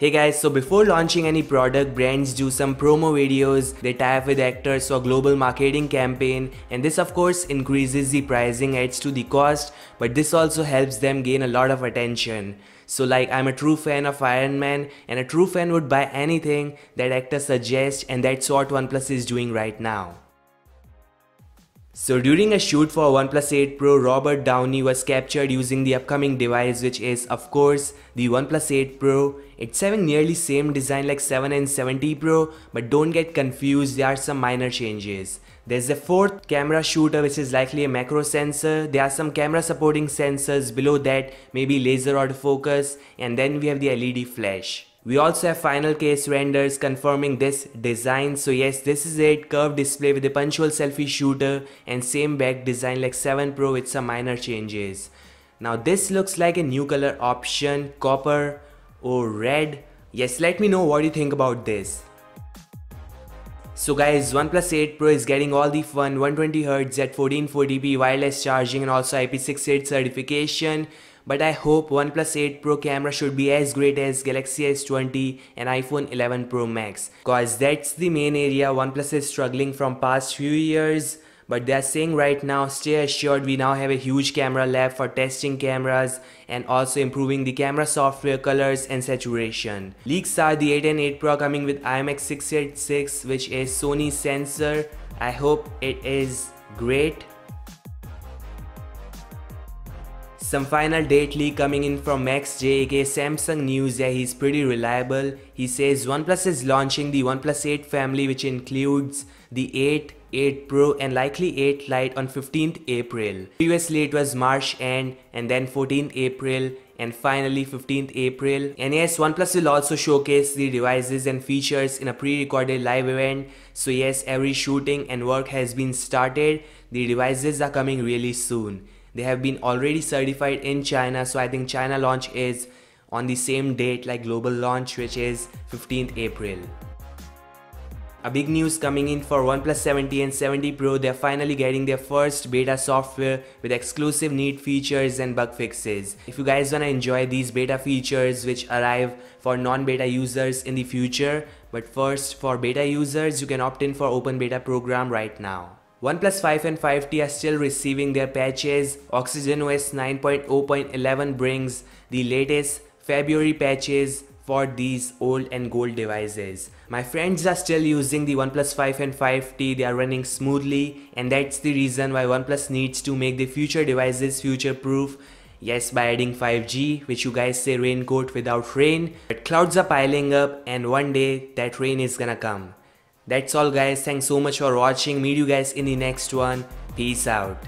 Hey guys, so before launching any product, brands do some promo videos, they tie up with actors for global marketing campaign and this of course increases the pricing, adds to the cost, but this also helps them gain a lot of attention. So like I'm a true fan of Iron Man and a true fan would buy anything that actor suggests and that's what OnePlus is doing right now. So during a shoot for OnePlus 8 Pro, Robert Downey was captured using the upcoming device which is of course the OnePlus 8 Pro. It's having nearly same design like 7 and 7T Pro but don't get confused there are some minor changes. There's a fourth camera shooter which is likely a macro sensor. There are some camera supporting sensors below that maybe laser autofocus and then we have the LED flash. We also have final case renders confirming this design. So yes, this is it. Curved display with a punctual selfie shooter and same back design like 7 Pro with some minor changes. Now this looks like a new color option, copper or red. Yes, let me know what you think about this. So guys, OnePlus 8 Pro is getting all the fun 120Hz at 1440p wireless charging and also IP68 certification. But I hope OnePlus 8 Pro camera should be as great as Galaxy S20 and iPhone 11 Pro Max. Cause that's the main area OnePlus is struggling from past few years but they're saying right now stay assured we now have a huge camera lab for testing cameras and also improving the camera software colors and saturation. Leaks are the 8 and 8 pro coming with IMX686 which is sony sensor. I hope it is great Some final date leak coming in from Max J aka Samsung News, yeah he's pretty reliable. He says OnePlus is launching the OnePlus 8 family which includes the 8, 8 Pro and likely 8 Lite on 15th April. Previously it was March end and then 14th April and finally 15th April. And yes, OnePlus will also showcase the devices and features in a pre-recorded live event. So yes, every shooting and work has been started. The devices are coming really soon. They have been already certified in China, so I think China launch is on the same date like global launch which is 15th April. A big news coming in for OnePlus 7T and 7T Pro, they're finally getting their first beta software with exclusive neat features and bug fixes. If you guys wanna enjoy these beta features which arrive for non-beta users in the future, but first for beta users you can opt in for open beta program right now. OnePlus 5 and 5T are still receiving their patches. OxygenOS 9.0.11 brings the latest February patches for these old and gold devices. My friends are still using the OnePlus 5 and 5T, they are running smoothly and that's the reason why OnePlus needs to make the future devices future proof. Yes, by adding 5G, which you guys say raincoat without rain, but clouds are piling up and one day that rain is gonna come. That's all guys. Thanks so much for watching. Meet you guys in the next one. Peace out.